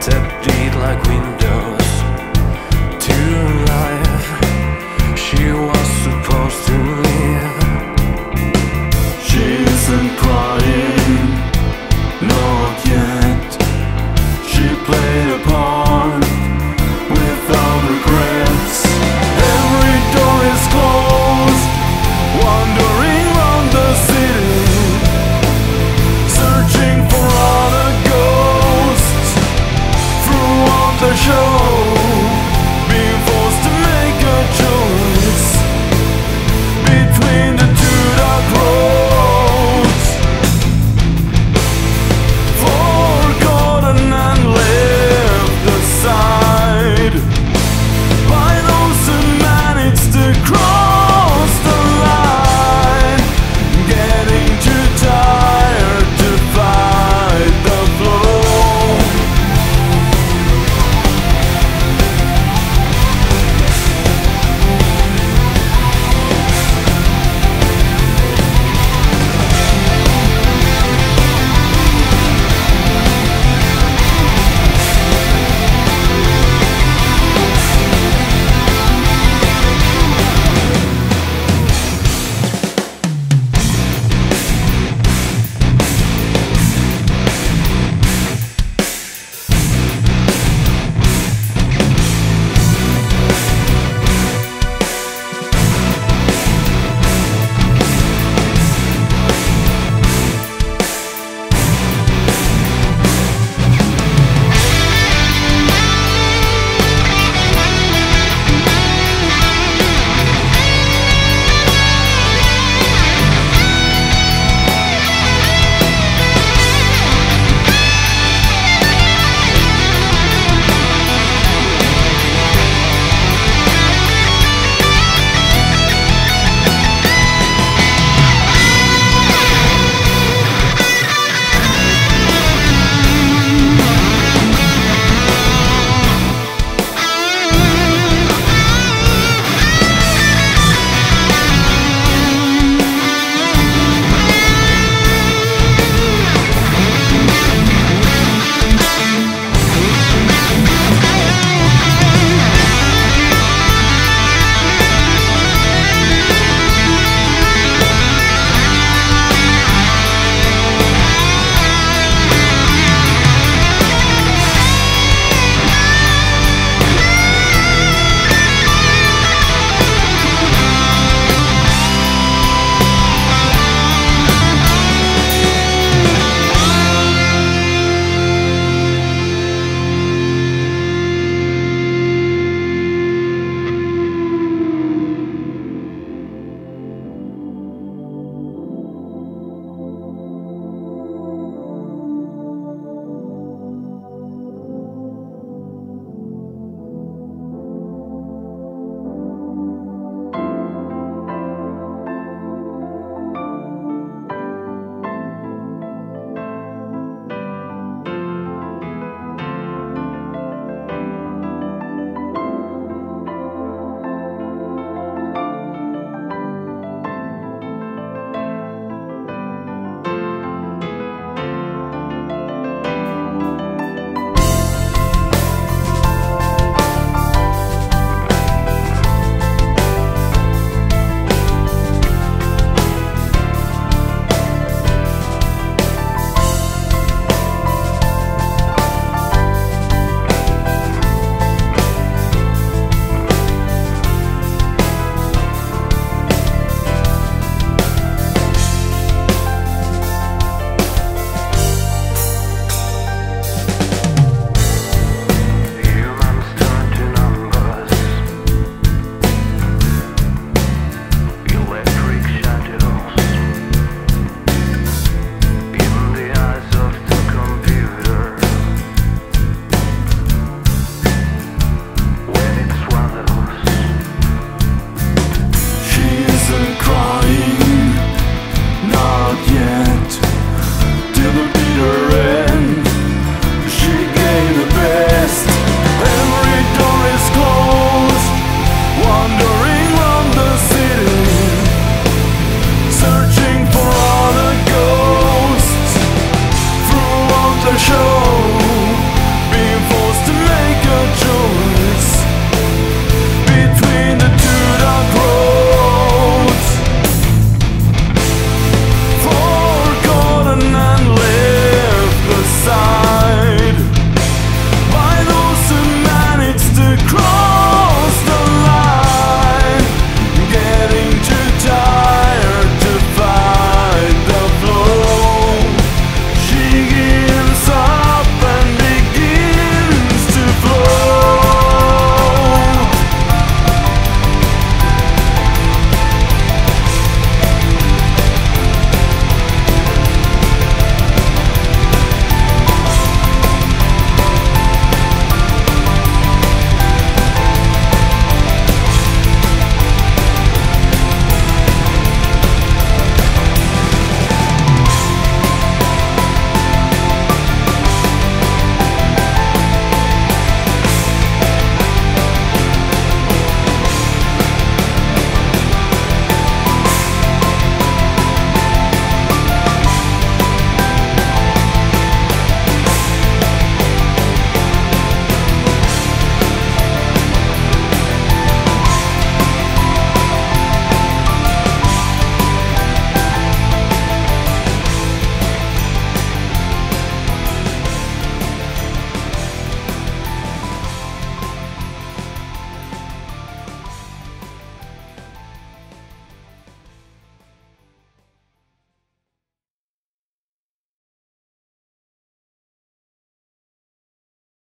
tempted like we the show.